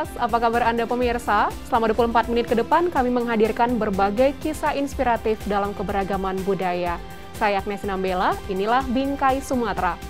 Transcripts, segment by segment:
Horas, apa kabar Anda pemirsa? Selama 24 menit ke depan kami menghadirkan berbagai kisah inspiratif dalam keberagaman budaya. Saya Agnes Nambela, inilah Bingkai Sumatera.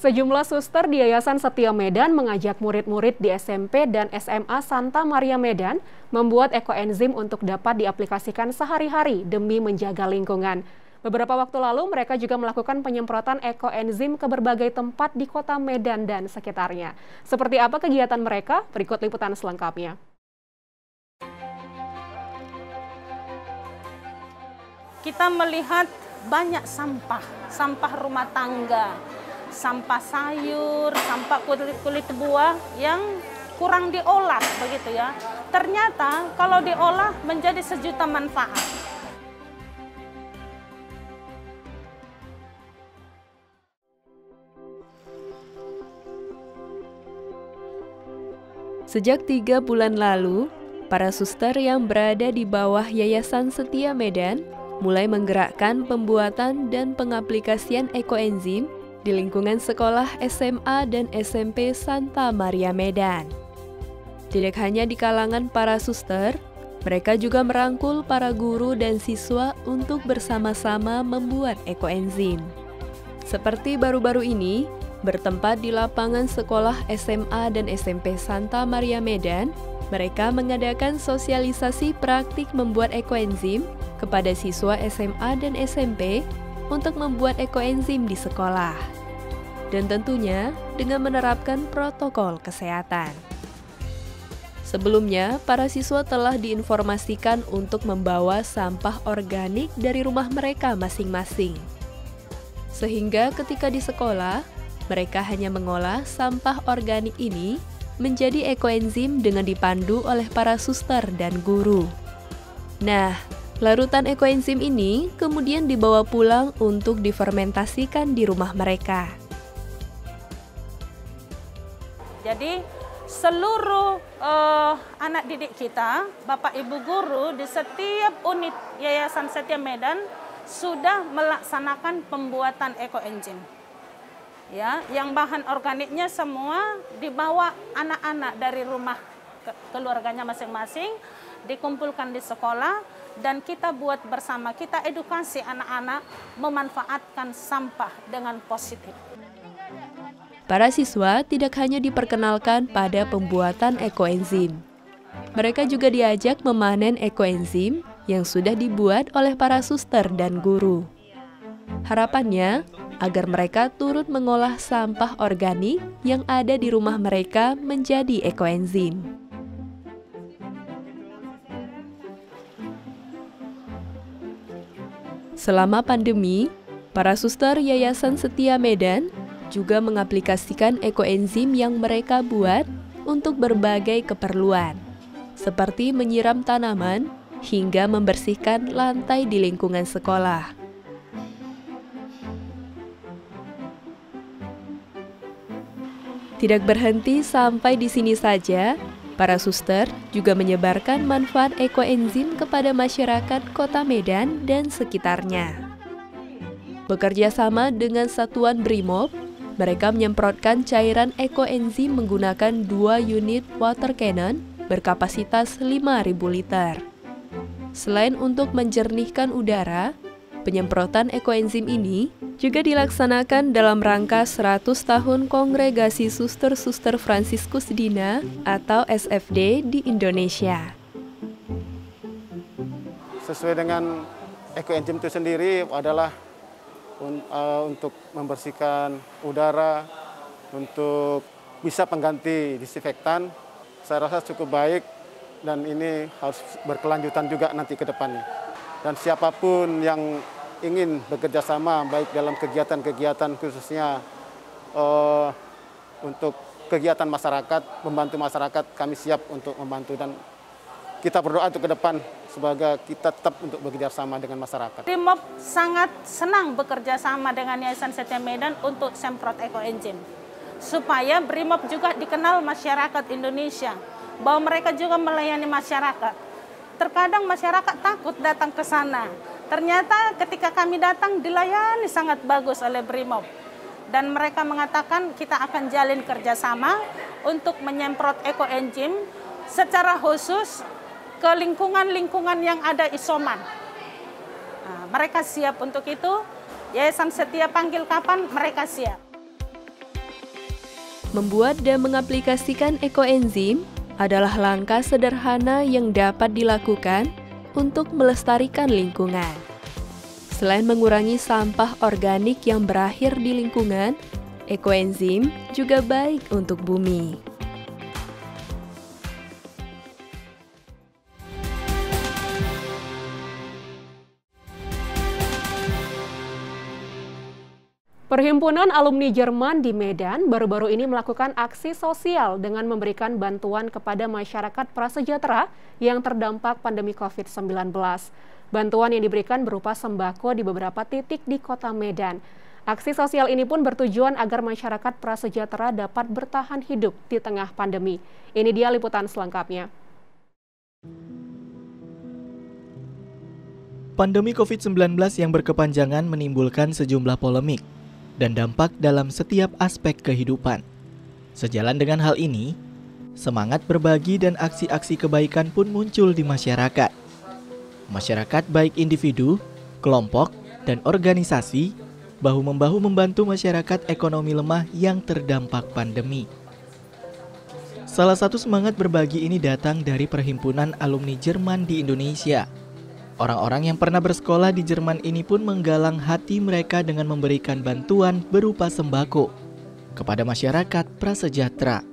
Sejumlah suster di Yayasan Setia Medan mengajak murid-murid di SMP dan SMA Santa Maria Medan membuat ekoenzim untuk dapat diaplikasikan sehari-hari demi menjaga lingkungan. Beberapa waktu lalu mereka juga melakukan penyemprotan ekoenzim ke berbagai tempat di kota Medan dan sekitarnya. Seperti apa kegiatan mereka? Berikut liputan selengkapnya. Kita melihat banyak sampah, sampah rumah tangga, sampah sayur, sampah kulit, kulit buah yang kurang diolah begitu ya. Ternyata kalau diolah menjadi sejuta manfaat. Sejak tiga bulan lalu, para suster yang berada di bawah Yayasan Setia Medan mulai menggerakkan pembuatan dan pengaplikasian ekoenzim di lingkungan sekolah SMA dan SMP Santa Maria Medan. Tidak hanya di kalangan para suster, mereka juga merangkul para guru dan siswa untuk bersama-sama membuat ekoenzim. Seperti baru-baru ini, Bertempat di lapangan sekolah SMA dan SMP Santa Maria Medan, mereka mengadakan sosialisasi praktik membuat ekoenzim kepada siswa SMA dan SMP untuk membuat ekoenzim di sekolah. Dan tentunya dengan menerapkan protokol kesehatan. Sebelumnya, para siswa telah diinformasikan untuk membawa sampah organik dari rumah mereka masing-masing. Sehingga ketika di sekolah, mereka hanya mengolah sampah organik ini menjadi ekoenzim dengan dipandu oleh para suster dan guru. Nah, larutan ekoenzim ini kemudian dibawa pulang untuk difermentasikan di rumah mereka. Jadi seluruh uh, anak didik kita, Bapak Ibu guru di setiap unit Yayasan Setia Medan sudah melaksanakan pembuatan ekoenzim ya yang bahan organiknya semua dibawa anak-anak dari rumah keluarganya masing-masing dikumpulkan di sekolah dan kita buat bersama kita edukasi anak-anak memanfaatkan sampah dengan positif. Para siswa tidak hanya diperkenalkan pada pembuatan ekoenzim. Mereka juga diajak memanen ekoenzim yang sudah dibuat oleh para suster dan guru. Harapannya, agar mereka turut mengolah sampah organik yang ada di rumah mereka menjadi ekoenzim. Selama pandemi, para suster Yayasan Setia Medan juga mengaplikasikan ekoenzim yang mereka buat untuk berbagai keperluan, seperti menyiram tanaman hingga membersihkan lantai di lingkungan sekolah. Tidak berhenti sampai di sini saja, para suster juga menyebarkan manfaat ekoenzim kepada masyarakat kota Medan dan sekitarnya. Bekerja sama dengan satuan BRIMOB, mereka menyemprotkan cairan ekoenzim menggunakan dua unit water cannon berkapasitas 5.000 liter. Selain untuk menjernihkan udara, penyemprotan ekoenzim ini juga dilaksanakan dalam rangka 100 tahun Kongregasi Suster-Suster Fransiskus Dina atau SFD di Indonesia. Sesuai dengan ekoenzim itu sendiri adalah uh, untuk membersihkan udara, untuk bisa pengganti disinfektan. Saya rasa cukup baik dan ini harus berkelanjutan juga nanti ke depannya. Dan siapa pun yang ingin bekerja sama baik dalam kegiatan-kegiatan khususnya uh, untuk kegiatan masyarakat, membantu masyarakat, kami siap untuk membantu dan kita berdoa untuk ke depan sebagai kita tetap untuk bekerja sama dengan masyarakat. Brimob sangat senang bekerja sama dengan Yayasan Setia Medan untuk semprot ekoenzim. Supaya Brimob juga dikenal masyarakat Indonesia, bahwa mereka juga melayani masyarakat. Terkadang masyarakat takut datang ke sana, Ternyata ketika kami datang dilayani sangat bagus oleh Brimob. dan mereka mengatakan kita akan jalin kerjasama untuk menyemprot ekoenzim secara khusus ke lingkungan-lingkungan yang ada isoman. Nah, mereka siap untuk itu. Yayasan Setia panggil kapan mereka siap. Membuat dan mengaplikasikan ekoenzim adalah langkah sederhana yang dapat dilakukan untuk melestarikan lingkungan. Selain mengurangi sampah organik yang berakhir di lingkungan, ekoenzim juga baik untuk bumi. Perhimpunan Alumni Jerman di Medan baru-baru ini melakukan aksi sosial dengan memberikan bantuan kepada masyarakat prasejahtera yang terdampak pandemi COVID-19. Bantuan yang diberikan berupa sembako di beberapa titik di kota Medan. Aksi sosial ini pun bertujuan agar masyarakat prasejahtera dapat bertahan hidup di tengah pandemi. Ini dia liputan selengkapnya. Pandemi COVID-19 yang berkepanjangan menimbulkan sejumlah polemik dan dampak dalam setiap aspek kehidupan. Sejalan dengan hal ini, semangat berbagi dan aksi-aksi kebaikan pun muncul di masyarakat. Masyarakat baik individu, kelompok, dan organisasi bahu-membahu membantu masyarakat ekonomi lemah yang terdampak pandemi. Salah satu semangat berbagi ini datang dari Perhimpunan Alumni Jerman di Indonesia – Orang-orang yang pernah bersekolah di Jerman ini pun menggalang hati mereka dengan memberikan bantuan berupa sembako kepada masyarakat prasejahtera.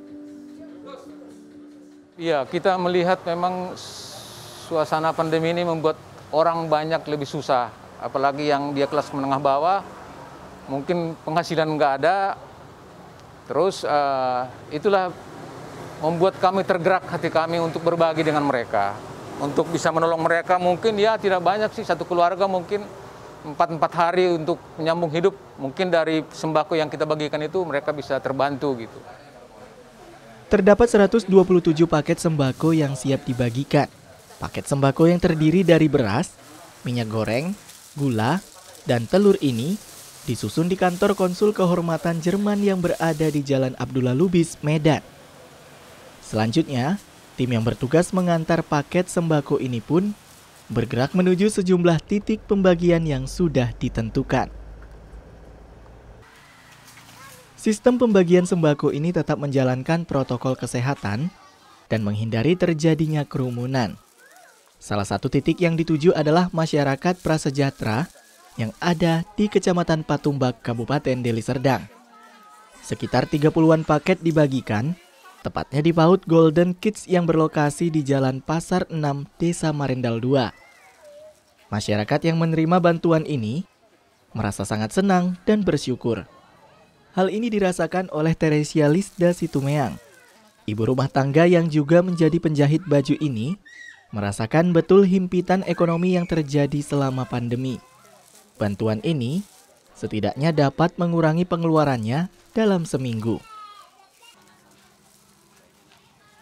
Iya, kita melihat memang suasana pandemi ini membuat orang banyak lebih susah. Apalagi yang dia kelas menengah bawah, mungkin penghasilan nggak ada. Terus uh, itulah membuat kami tergerak hati kami untuk berbagi dengan mereka untuk bisa menolong mereka mungkin ya tidak banyak sih satu keluarga mungkin empat empat hari untuk menyambung hidup mungkin dari sembako yang kita bagikan itu mereka bisa terbantu gitu. Terdapat 127 paket sembako yang siap dibagikan. Paket sembako yang terdiri dari beras, minyak goreng, gula, dan telur ini disusun di kantor konsul kehormatan Jerman yang berada di Jalan Abdullah Lubis, Medan. Selanjutnya, Tim yang bertugas mengantar paket sembako ini pun bergerak menuju sejumlah titik pembagian yang sudah ditentukan. Sistem pembagian sembako ini tetap menjalankan protokol kesehatan dan menghindari terjadinya kerumunan. Salah satu titik yang dituju adalah masyarakat prasejahtera yang ada di Kecamatan Patumbak, Kabupaten Deli Serdang. Sekitar 30-an paket dibagikan tepatnya di PAUD Golden Kids yang berlokasi di Jalan Pasar 6, Desa Marendal 2. Masyarakat yang menerima bantuan ini merasa sangat senang dan bersyukur. Hal ini dirasakan oleh Teresia Lisda Situmeang. Ibu rumah tangga yang juga menjadi penjahit baju ini merasakan betul himpitan ekonomi yang terjadi selama pandemi. Bantuan ini setidaknya dapat mengurangi pengeluarannya dalam seminggu.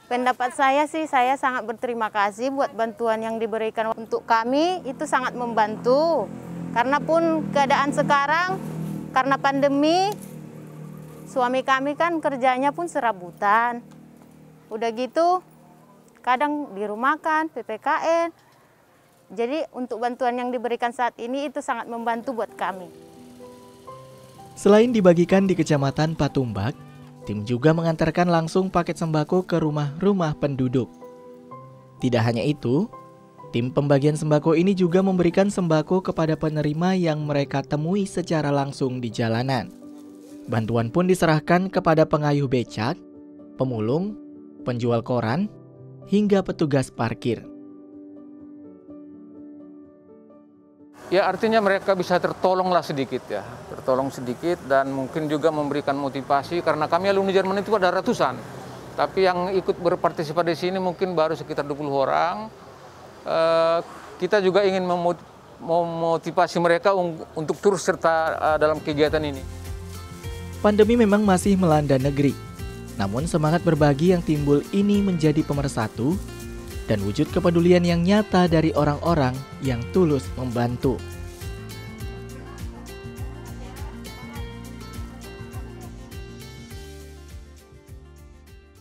Pendapat saya sih, saya sangat berterima kasih buat bantuan yang diberikan untuk kami, itu sangat membantu. Karena pun keadaan sekarang, karena pandemi, suami kami kan kerjanya pun serabutan. Udah gitu, kadang dirumahkan, PPKN. Jadi untuk bantuan yang diberikan saat ini itu sangat membantu buat kami. Selain dibagikan di Kecamatan Patumbak, Tim juga mengantarkan langsung paket sembako ke rumah-rumah penduduk. Tidak hanya itu, tim pembagian sembako ini juga memberikan sembako kepada penerima yang mereka temui secara langsung di jalanan. Bantuan pun diserahkan kepada pengayuh becak, pemulung, penjual koran, hingga petugas parkir. Ya artinya mereka bisa tertolonglah sedikit ya, tertolong sedikit dan mungkin juga memberikan motivasi karena kami alumni Jerman itu ada ratusan. Tapi yang ikut berpartisipasi di sini mungkin baru sekitar 20 orang. Uh, kita juga ingin memotivasi mereka untuk terus serta uh, dalam kegiatan ini. Pandemi memang masih melanda negeri. Namun semangat berbagi yang timbul ini menjadi pemersatu dan wujud kepedulian yang nyata dari orang-orang yang tulus membantu.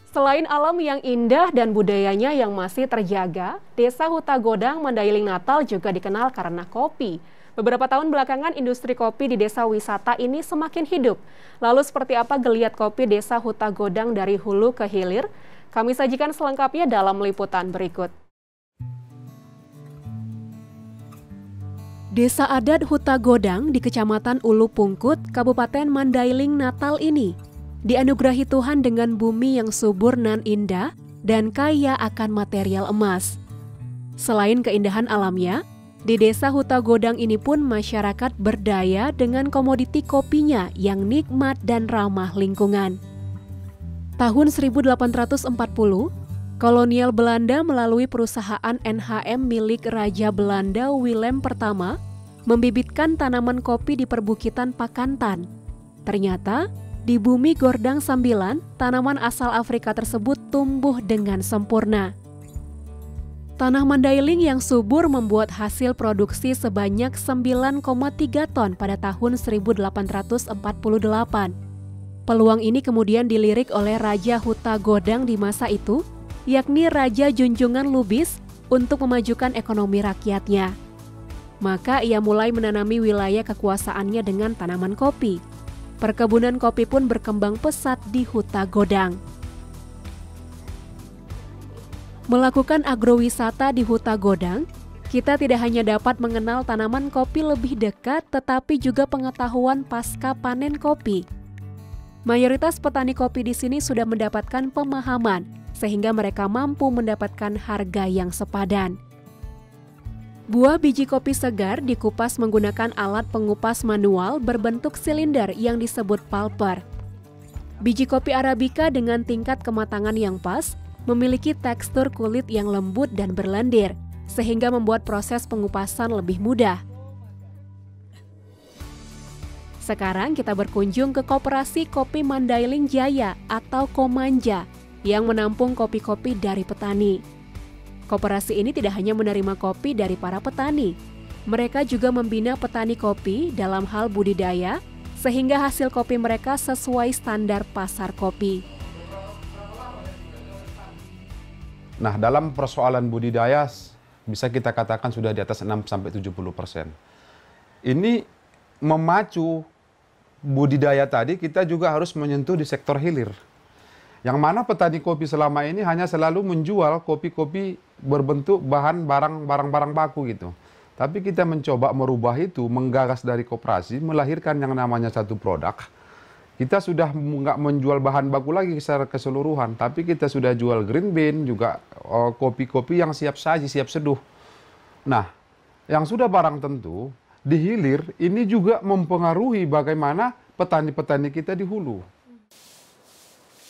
Selain alam yang indah dan budayanya yang masih terjaga, Desa Huta Godang Mandailing Natal juga dikenal karena kopi. Beberapa tahun belakangan industri kopi di desa wisata ini semakin hidup. Lalu seperti apa geliat kopi Desa Huta Godang dari hulu ke hilir? Kami sajikan selengkapnya dalam liputan berikut. Desa adat Huta Godang di Kecamatan Ulu Pungkut, Kabupaten Mandailing, Natal ini dianugerahi Tuhan dengan bumi yang subur nan indah dan kaya akan material emas. Selain keindahan alamnya, di desa Huta Godang ini pun masyarakat berdaya dengan komoditi kopinya yang nikmat dan ramah lingkungan. Tahun 1840, kolonial Belanda melalui perusahaan NHM milik Raja Belanda Willem pertama membibitkan tanaman kopi di perbukitan Pakantan. Ternyata, di bumi Gordang Sambilan, tanaman asal Afrika tersebut tumbuh dengan sempurna. Tanah Mandailing yang subur membuat hasil produksi sebanyak 9,3 ton pada tahun 1848. Peluang ini kemudian dilirik oleh Raja Huta Godang di masa itu, yakni Raja Junjungan Lubis untuk memajukan ekonomi rakyatnya. Maka ia mulai menanami wilayah kekuasaannya dengan tanaman kopi. Perkebunan kopi pun berkembang pesat di Huta Godang. Melakukan agrowisata di Huta Godang, kita tidak hanya dapat mengenal tanaman kopi lebih dekat, tetapi juga pengetahuan pasca panen kopi. Mayoritas petani kopi di sini sudah mendapatkan pemahaman, sehingga mereka mampu mendapatkan harga yang sepadan. Buah biji kopi segar dikupas menggunakan alat pengupas manual berbentuk silinder yang disebut pulper. Biji kopi arabica dengan tingkat kematangan yang pas memiliki tekstur kulit yang lembut dan berlendir, sehingga membuat proses pengupasan lebih mudah. Sekarang kita berkunjung ke Koperasi Kopi Mandailing Jaya atau Komanja yang menampung kopi-kopi dari petani. Koperasi ini tidak hanya menerima kopi dari para petani, mereka juga membina petani kopi dalam hal budidaya sehingga hasil kopi mereka sesuai standar pasar kopi. Nah, dalam persoalan budidaya bisa kita katakan sudah di atas 6 sampai 70 persen. Ini memacu budidaya tadi kita juga harus menyentuh di sektor hilir. Yang mana petani kopi selama ini hanya selalu menjual kopi-kopi berbentuk bahan barang barang-barang baku gitu. Tapi kita mencoba merubah itu, menggagas dari koperasi, melahirkan yang namanya satu produk. Kita sudah nggak menjual bahan baku lagi secara keseluruhan, tapi kita sudah jual green bean, juga oh, kopi-kopi yang siap saji, siap seduh. Nah, yang sudah barang tentu, di hilir ini juga mempengaruhi bagaimana petani-petani kita di hulu.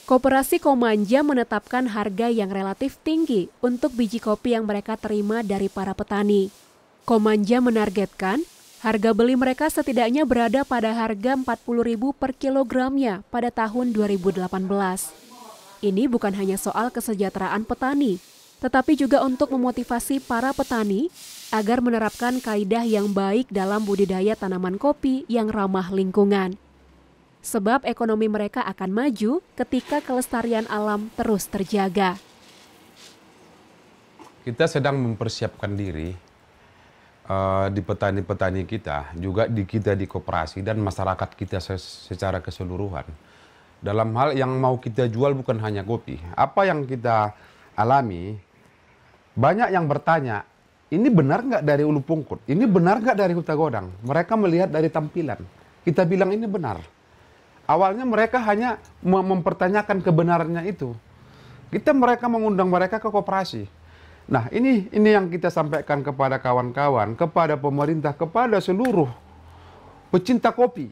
Koperasi Komanja menetapkan harga yang relatif tinggi untuk biji kopi yang mereka terima dari para petani. Komanja menargetkan harga beli mereka setidaknya berada pada harga Rp40.000 per kilogramnya pada tahun 2018. Ini bukan hanya soal kesejahteraan petani, tetapi juga untuk memotivasi para petani agar menerapkan kaidah yang baik dalam budidaya tanaman kopi yang ramah lingkungan sebab ekonomi mereka akan maju ketika kelestarian alam terus terjaga. Kita sedang mempersiapkan diri uh, di petani-petani kita, juga di kita di koperasi dan masyarakat kita secara keseluruhan. Dalam hal yang mau kita jual bukan hanya kopi. Apa yang kita alami, banyak yang bertanya, ini benar nggak dari Ulu Pungkut? Ini benar nggak dari Huta Godang? Mereka melihat dari tampilan. Kita bilang ini benar Awalnya mereka hanya mempertanyakan kebenarannya itu. Kita mereka mengundang mereka ke koperasi. Nah, ini ini yang kita sampaikan kepada kawan-kawan, kepada pemerintah, kepada seluruh pecinta kopi.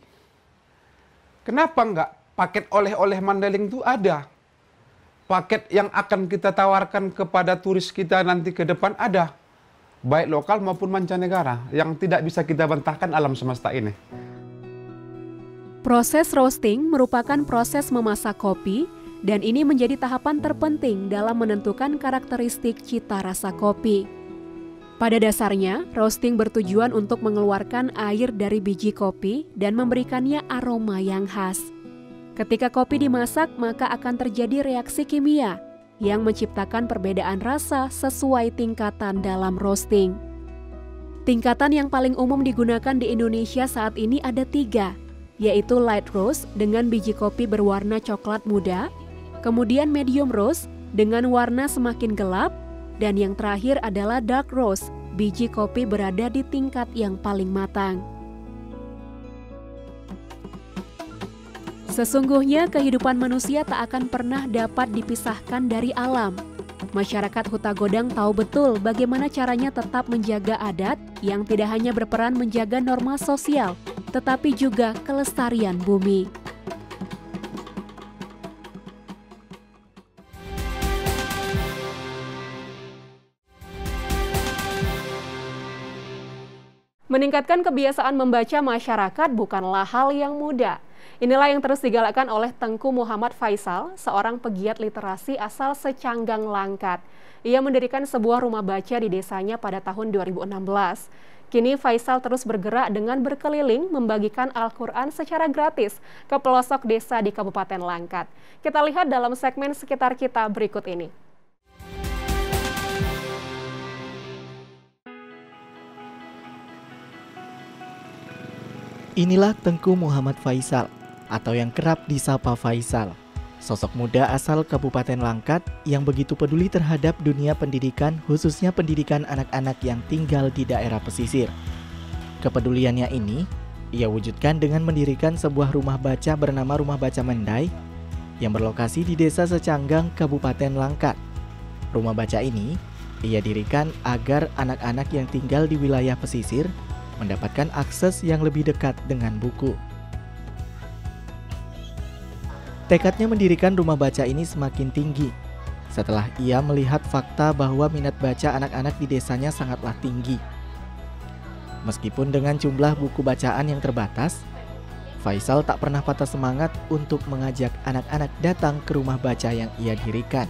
Kenapa enggak paket oleh-oleh Mandeling itu ada? Paket yang akan kita tawarkan kepada turis kita nanti ke depan ada. Baik lokal maupun mancanegara yang tidak bisa kita bantahkan alam semesta ini. Proses roasting merupakan proses memasak kopi dan ini menjadi tahapan terpenting dalam menentukan karakteristik cita rasa kopi. Pada dasarnya, roasting bertujuan untuk mengeluarkan air dari biji kopi dan memberikannya aroma yang khas. Ketika kopi dimasak, maka akan terjadi reaksi kimia yang menciptakan perbedaan rasa sesuai tingkatan dalam roasting. Tingkatan yang paling umum digunakan di Indonesia saat ini ada tiga, yaitu light roast dengan biji kopi berwarna coklat muda, kemudian medium roast dengan warna semakin gelap, dan yang terakhir adalah dark roast, biji kopi berada di tingkat yang paling matang. Sesungguhnya kehidupan manusia tak akan pernah dapat dipisahkan dari alam. Masyarakat Huta Godang tahu betul bagaimana caranya tetap menjaga adat yang tidak hanya berperan menjaga norma sosial, tetapi juga kelestarian bumi. Meningkatkan kebiasaan membaca masyarakat bukanlah hal yang mudah. Inilah yang terus digalakkan oleh Tengku Muhammad Faisal, seorang pegiat literasi asal Secanggang Langkat. Ia mendirikan sebuah rumah baca di desanya pada tahun 2016. Kini Faisal terus bergerak dengan berkeliling membagikan Al-Quran secara gratis ke pelosok desa di Kabupaten Langkat. Kita lihat dalam segmen sekitar kita berikut ini. Inilah Tengku Muhammad Faisal atau yang kerap disapa Faisal. Sosok muda asal Kabupaten Langkat yang begitu peduli terhadap dunia pendidikan khususnya pendidikan anak-anak yang tinggal di daerah pesisir. Kepeduliannya ini ia wujudkan dengan mendirikan sebuah rumah baca bernama Rumah Baca Mendai yang berlokasi di Desa Secanggang, Kabupaten Langkat. Rumah baca ini ia dirikan agar anak-anak yang tinggal di wilayah pesisir mendapatkan akses yang lebih dekat dengan buku. Tekadnya mendirikan rumah baca ini semakin tinggi setelah ia melihat fakta bahwa minat baca anak-anak di desanya sangatlah tinggi. Meskipun dengan jumlah buku bacaan yang terbatas, Faisal tak pernah patah semangat untuk mengajak anak-anak datang ke rumah baca yang ia dirikan.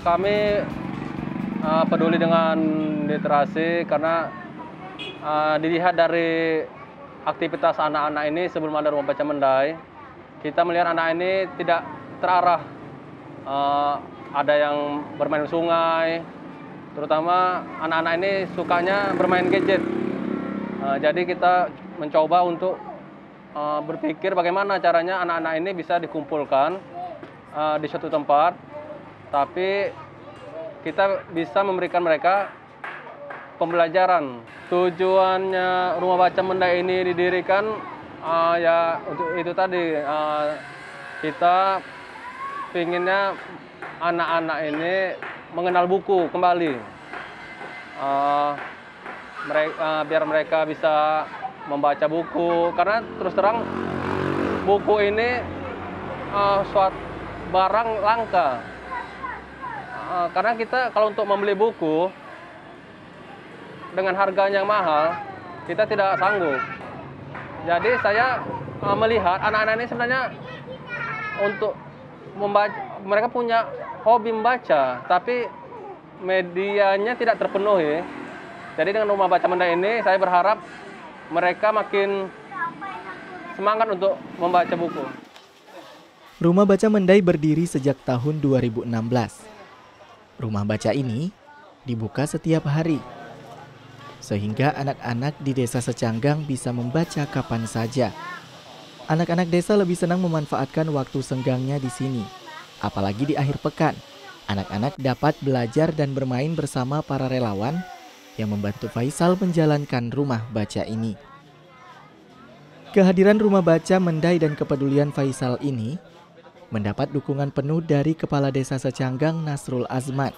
Kami uh, peduli dengan literasi karena uh, dilihat dari aktivitas anak-anak ini sebelum ada rumah baca mendai, kita melihat anak ini tidak terarah. Uh, ada yang bermain sungai, terutama anak-anak ini sukanya bermain gadget. Uh, jadi kita mencoba untuk uh, berpikir bagaimana caranya anak-anak ini bisa dikumpulkan uh, di suatu tempat, tapi kita bisa memberikan mereka pembelajaran. Tujuannya rumah baca Menda ini didirikan uh, ya untuk itu tadi uh, kita pinginnya anak-anak ini mengenal buku kembali. Uh, mereka, uh, biar mereka bisa membaca buku karena terus terang buku ini uh, suatu barang langka Eh, karena kita kalau untuk membeli buku dengan harganya yang mahal, kita tidak sanggup. Jadi saya uh, melihat anak-anak ini sebenarnya untuk membaca, mereka punya hobi membaca, tapi medianya tidak terpenuhi. Jadi dengan rumah baca Menda ini, saya berharap mereka makin semangat untuk membaca buku. Rumah Baca Mendai berdiri sejak tahun 2016. Rumah baca ini dibuka setiap hari, sehingga anak-anak di desa Secanggang bisa membaca kapan saja. Anak-anak desa lebih senang memanfaatkan waktu senggangnya di sini, apalagi di akhir pekan. Anak-anak dapat belajar dan bermain bersama para relawan yang membantu Faisal menjalankan rumah baca ini. Kehadiran rumah baca Mendai dan kepedulian Faisal ini mendapat dukungan penuh dari Kepala Desa Secanggang Nasrul Azmat.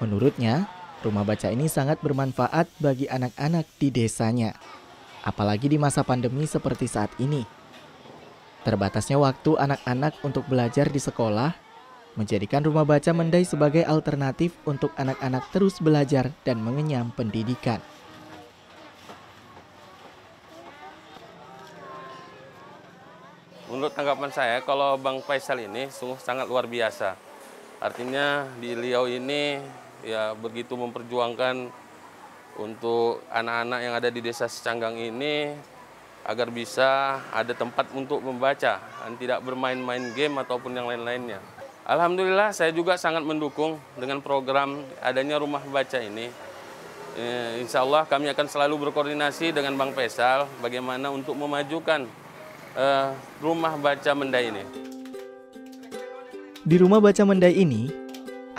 Menurutnya, rumah baca ini sangat bermanfaat bagi anak-anak di desanya, apalagi di masa pandemi seperti saat ini. Terbatasnya waktu anak-anak untuk belajar di sekolah menjadikan rumah baca Mendai sebagai alternatif untuk anak-anak terus belajar dan mengenyam pendidikan. Menurut tanggapan saya, kalau Bang Faisal ini sungguh sangat luar biasa. Artinya di Liau ini ya begitu memperjuangkan untuk anak-anak yang ada di desa Secanggang ini agar bisa ada tempat untuk membaca dan tidak bermain-main game ataupun yang lain-lainnya. Alhamdulillah saya juga sangat mendukung dengan program adanya rumah baca ini. Eh, insya Allah kami akan selalu berkoordinasi dengan Bang Faisal bagaimana untuk memajukan eh, rumah baca Mendai ini. Di rumah baca Mendai ini,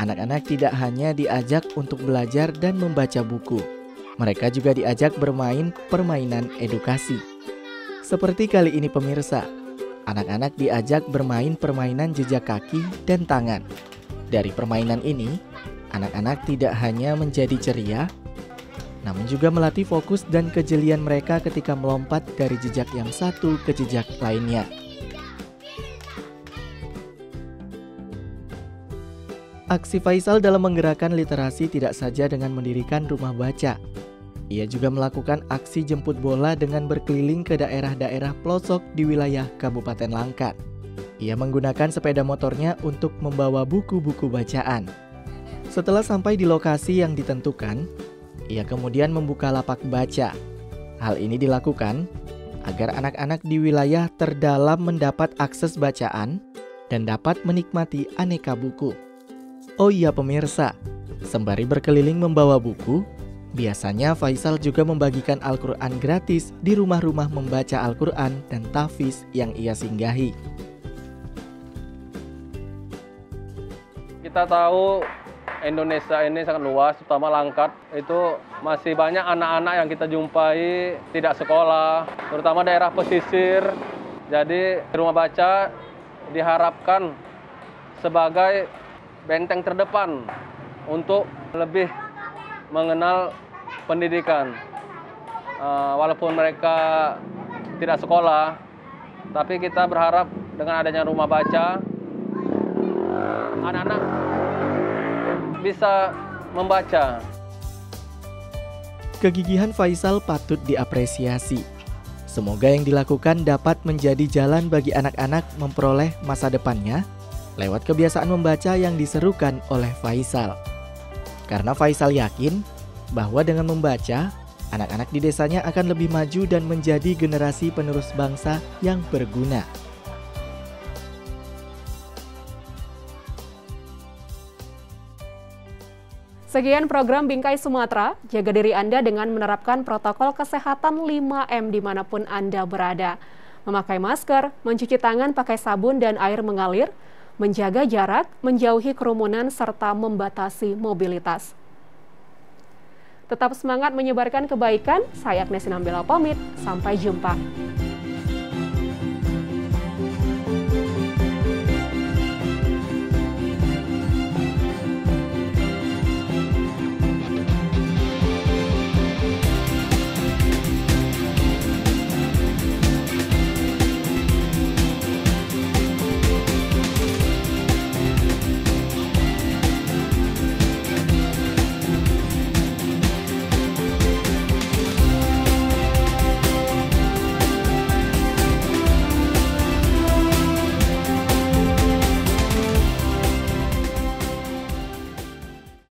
anak-anak tidak hanya diajak untuk belajar dan membaca buku, mereka juga diajak bermain permainan edukasi. Seperti kali ini pemirsa, anak-anak diajak bermain permainan jejak kaki dan tangan. Dari permainan ini, anak-anak tidak hanya menjadi ceria, namun juga melatih fokus dan kejelian mereka ketika melompat dari jejak yang satu ke jejak lainnya. Aksi Faisal dalam menggerakkan literasi tidak saja dengan mendirikan rumah baca. Ia juga melakukan aksi jemput bola dengan berkeliling ke daerah-daerah pelosok di wilayah Kabupaten Langkat. Ia menggunakan sepeda motornya untuk membawa buku-buku bacaan. Setelah sampai di lokasi yang ditentukan, ia kemudian membuka lapak baca. Hal ini dilakukan agar anak-anak di wilayah terdalam mendapat akses bacaan dan dapat menikmati aneka buku. Oh iya pemirsa, sembari berkeliling membawa buku, biasanya Faisal juga membagikan Al-Quran gratis di rumah-rumah membaca Al-Quran dan tafis yang ia singgahi. Kita tahu Indonesia ini sangat luas, terutama Langkat. Itu masih banyak anak-anak yang kita jumpai tidak sekolah, terutama daerah pesisir. Jadi rumah baca diharapkan sebagai benteng terdepan untuk lebih mengenal pendidikan. Uh, walaupun mereka tidak sekolah, tapi kita berharap dengan adanya rumah baca, anak-anak bisa membaca. Kegigihan Faisal patut diapresiasi. Semoga yang dilakukan dapat menjadi jalan bagi anak-anak memperoleh masa depannya lewat kebiasaan membaca yang diserukan oleh Faisal. Karena Faisal yakin bahwa dengan membaca, anak-anak di desanya akan lebih maju dan menjadi generasi penerus bangsa yang berguna. Sekian program Bingkai Sumatera, jaga diri Anda dengan menerapkan protokol kesehatan 5M di mana pun Anda berada. Memakai masker, mencuci tangan pakai sabun dan air mengalir, menjaga jarak, menjauhi kerumunan, serta membatasi mobilitas. Tetap semangat menyebarkan kebaikan, saya Agnes Nambela pamit, sampai jumpa.